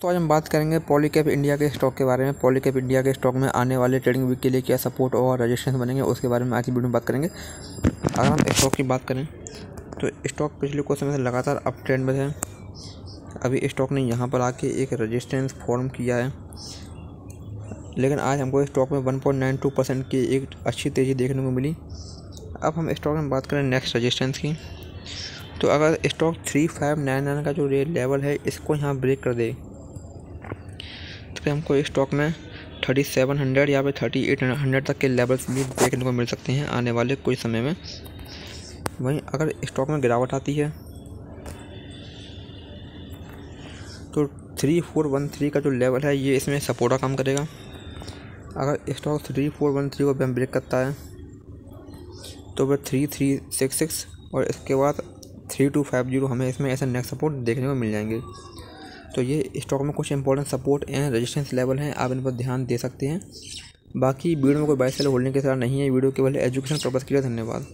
तो आज हम बात करेंगे पॉलीकैप इंडिया के स्टॉक के बारे में। पॉलीकैप इंडिया के स्टॉक में आने वाले ट्रेडिंग वीक के लिए क्या सपोर्ट और रजिस्ट्रेशन बनेंगे, उसके बारे में आज की वीडियो में बात करेंगे। अगर हम स्टॉक की बात करें तो स्टॉक पिछले कुछ समय से लगातार अप ट्रेंड में है। अभी स्टॉक ने यहाँ पर आके एक रजिस्टेंस फॉर्म किया है। लेकिन आज हमको स्टॉक में one point nine two percent की एक अच्छी तेज़ी देखने को मिली। अब हम स्टॉक में बात करें नेक्स्ट रजिस्टेंस की। तो अगर stock three five nine nine का जो रेट लेवल है, इसको यहाँ ब्रेक कर दे। तो फिर हमको स्टॉक में। थर्टी सेवन हंड्रेड या फिर थर्टी एट हंड्रेड तक के लेवल्स भी देखने को मिल सकते हैं आने वाले कुछ समय में। वहीं अगर स्टॉक में गिरावट आती है तो थ्री फोर वन थ्री का जो लेवल है, ये इसमें सपोर्टा काम करेगा। अगर stock three four one three को ब्रेक करता है तो वह थ्री थ्री सिक्स सिक्स और इसके बाद थ्री टू फाइव ज़ीरो हमें इसमें ऐसे नेक्स्ट सपोर्ट देखने को मिल जाएँगे। तो ये स्टॉक में कुछ important support and resistance level हैं, आप इन पर ध्यान दे सकते हैं। बाकी वीडियो में कोई बाय सेल होल्डिंग के साथ नहीं है, वीडियो केवल एजुकेशन पर्पज़ के लिए धन्यवाद।